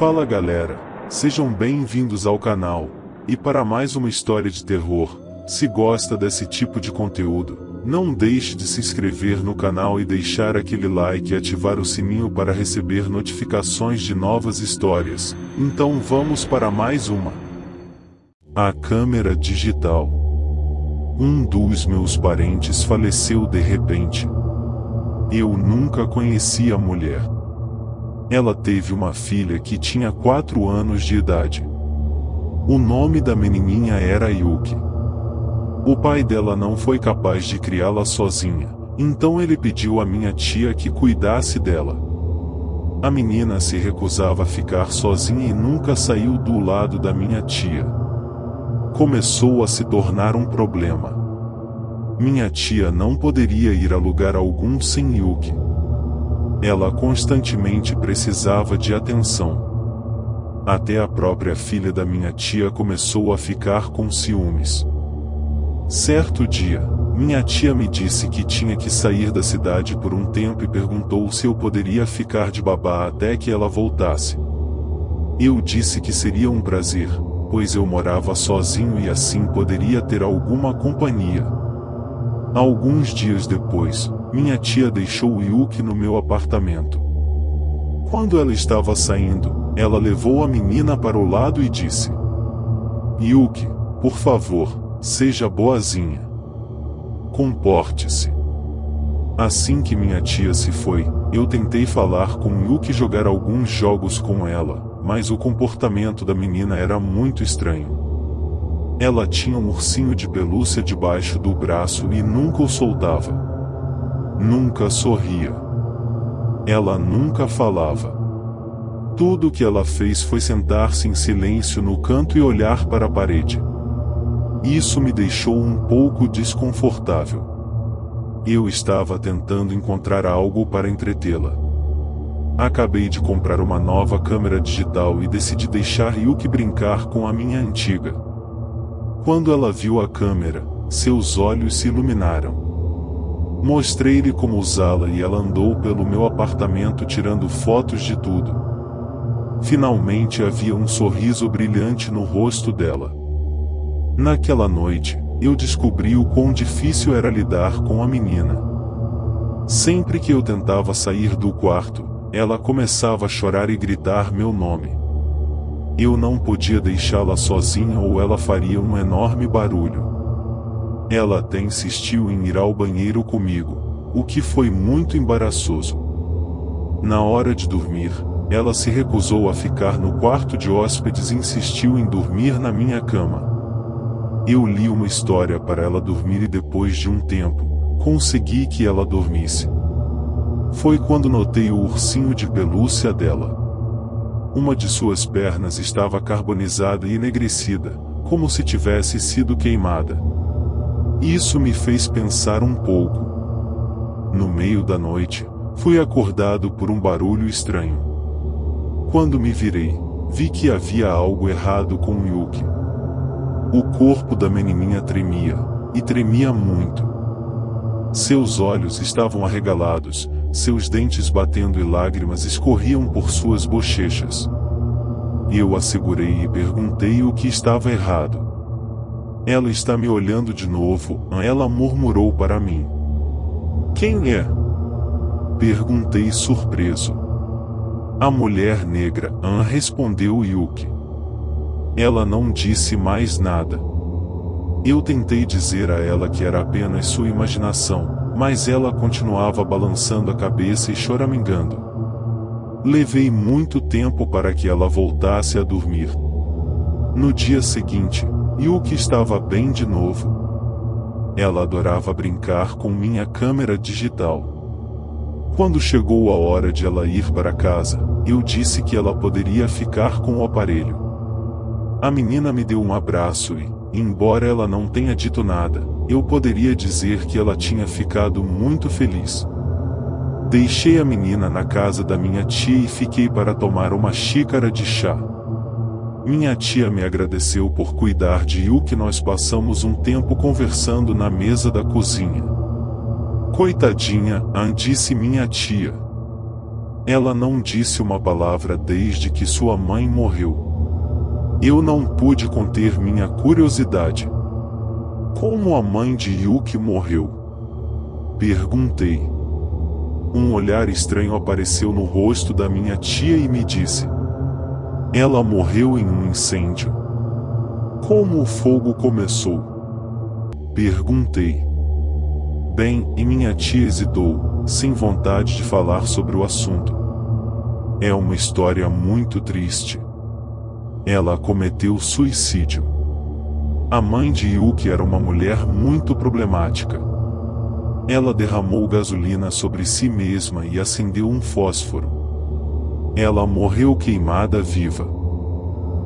Fala galera, sejam bem-vindos ao canal, e para mais uma história de terror, se gosta desse tipo de conteúdo, não deixe de se inscrever no canal e deixar aquele like e ativar o sininho para receber notificações de novas histórias, então vamos para mais uma. A câmera digital Um dos meus parentes faleceu de repente. Eu nunca conheci a mulher. Ela teve uma filha que tinha 4 anos de idade. O nome da menininha era Yuki. O pai dela não foi capaz de criá-la sozinha, então ele pediu à minha tia que cuidasse dela. A menina se recusava a ficar sozinha e nunca saiu do lado da minha tia. Começou a se tornar um problema. Minha tia não poderia ir a lugar algum sem Yuki. Ela constantemente precisava de atenção. Até a própria filha da minha tia começou a ficar com ciúmes. Certo dia, minha tia me disse que tinha que sair da cidade por um tempo e perguntou se eu poderia ficar de babá até que ela voltasse. Eu disse que seria um prazer, pois eu morava sozinho e assim poderia ter alguma companhia. Alguns dias depois, minha tia deixou Yuki no meu apartamento. Quando ela estava saindo, ela levou a menina para o lado e disse: Yuki, por favor, seja boazinha. Comporte-se. Assim que minha tia se foi, eu tentei falar com Yuki e jogar alguns jogos com ela, mas o comportamento da menina era muito estranho. Ela tinha um ursinho de pelúcia debaixo do braço e nunca o soltava nunca sorria. Ela nunca falava. Tudo o que ela fez foi sentar-se em silêncio no canto e olhar para a parede. Isso me deixou um pouco desconfortável. Eu estava tentando encontrar algo para entretê-la. Acabei de comprar uma nova câmera digital e decidi deixar Yuki brincar com a minha antiga. Quando ela viu a câmera, seus olhos se iluminaram. Mostrei-lhe como usá-la e ela andou pelo meu apartamento tirando fotos de tudo. Finalmente havia um sorriso brilhante no rosto dela. Naquela noite, eu descobri o quão difícil era lidar com a menina. Sempre que eu tentava sair do quarto, ela começava a chorar e gritar meu nome. Eu não podia deixá-la sozinha ou ela faria um enorme barulho. Ela até insistiu em ir ao banheiro comigo, o que foi muito embaraçoso. Na hora de dormir, ela se recusou a ficar no quarto de hóspedes e insistiu em dormir na minha cama. Eu li uma história para ela dormir e depois de um tempo, consegui que ela dormisse. Foi quando notei o ursinho de pelúcia dela. Uma de suas pernas estava carbonizada e enegrecida, como se tivesse sido queimada. Isso me fez pensar um pouco. No meio da noite, fui acordado por um barulho estranho. Quando me virei, vi que havia algo errado com Yuki. O corpo da menininha tremia, e tremia muito. Seus olhos estavam arregalados, seus dentes batendo e lágrimas escorriam por suas bochechas. Eu a segurei e perguntei o que estava errado. Ela está me olhando de novo, ela murmurou para mim. Quem é? Perguntei surpreso. A mulher negra, An respondeu Yuki. Ela não disse mais nada. Eu tentei dizer a ela que era apenas sua imaginação, mas ela continuava balançando a cabeça e choramingando. Levei muito tempo para que ela voltasse a dormir. No dia seguinte, Yuki estava bem de novo. Ela adorava brincar com minha câmera digital. Quando chegou a hora de ela ir para casa, eu disse que ela poderia ficar com o aparelho. A menina me deu um abraço e, embora ela não tenha dito nada, eu poderia dizer que ela tinha ficado muito feliz. Deixei a menina na casa da minha tia e fiquei para tomar uma xícara de chá. Minha tia me agradeceu por cuidar de Yuki nós passamos um tempo conversando na mesa da cozinha. Coitadinha, An disse minha tia. Ela não disse uma palavra desde que sua mãe morreu. Eu não pude conter minha curiosidade. Como a mãe de Yuki morreu? Perguntei. Um olhar estranho apareceu no rosto da minha tia e me disse: Ela morreu em um incêndio. Como o fogo começou? Perguntei. Bem, e minha tia hesitou, sem vontade de falar sobre o assunto. É uma história muito triste. Ela cometeu suicídio. A mãe de Yuki era uma mulher muito problemática. Ela derramou gasolina sobre si mesma e acendeu um fósforo. Ela morreu queimada viva.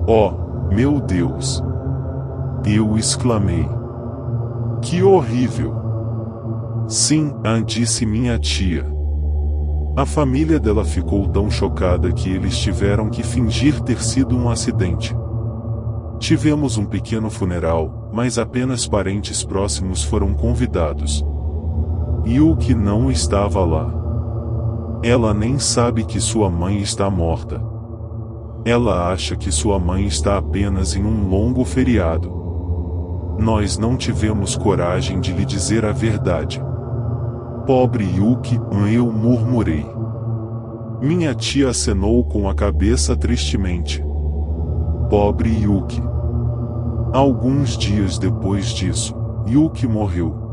Oh, meu Deus! Eu exclamei. Que horrível! Sim, disse minha tia. A família dela ficou tão chocada que eles tiveram que fingir ter sido um acidente. Tivemos um pequeno funeral, mas apenas parentes próximos foram convidados. E o que não estava lá. Ela nem sabe que sua mãe está morta. Ela acha que sua mãe está apenas em um longo feriado. Nós não tivemos coragem de lhe dizer a verdade. Pobre Yuki, eu murmurei. Minha tia acenou com a cabeça tristemente. Pobre Yuki. Alguns dias depois disso, Yuki morreu.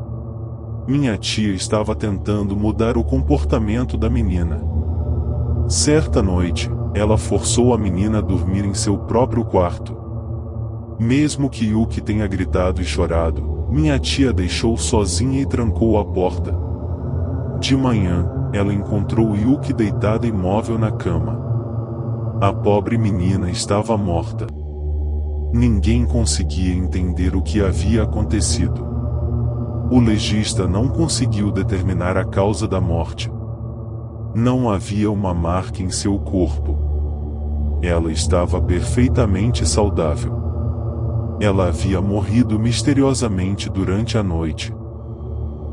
Minha tia estava tentando mudar o comportamento da menina. Certa noite, ela forçou a menina a dormir em seu próprio quarto. Mesmo que Yuki tenha gritado e chorado, minha tia deixou sozinha e trancou a porta. De manhã, ela encontrou Yuki deitada imóvel na cama. A pobre menina estava morta. Ninguém conseguia entender o que havia acontecido. O legista não conseguiu determinar a causa da morte. Não havia uma marca em seu corpo. Ela estava perfeitamente saudável. Ela havia morrido misteriosamente durante a noite.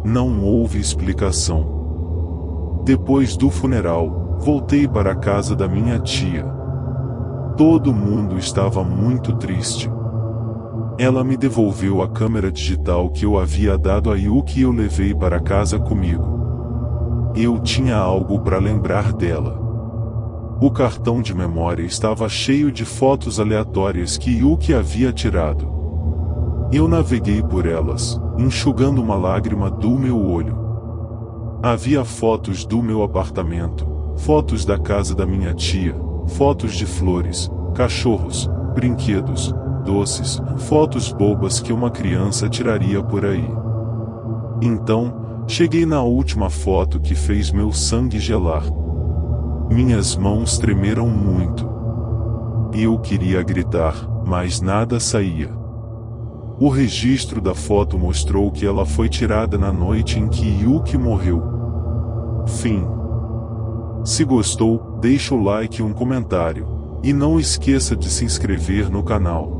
Não houve explicação. Depois do funeral, voltei para a casa da minha tia. Todo mundo estava muito triste. Ela me devolveu a câmera digital que eu havia dado a Yuki e eu levei para casa comigo. Eu tinha algo para lembrar dela. O cartão de memória estava cheio de fotos aleatórias que Yuki havia tirado. Eu naveguei por elas, enxugando uma lágrima do meu olho. Havia fotos do meu apartamento, fotos da casa da minha tia, fotos de flores, cachorros, brinquedos, doces, fotos bobas que uma criança tiraria por aí. Então, cheguei na última foto que fez meu sangue gelar. Minhas mãos tremeram muito. Eu queria gritar, mas nada saía. O registro da foto mostrou que ela foi tirada na noite em que Yuki morreu. Fim. Se gostou, deixa o like e um comentário. E não esqueça de se inscrever no canal.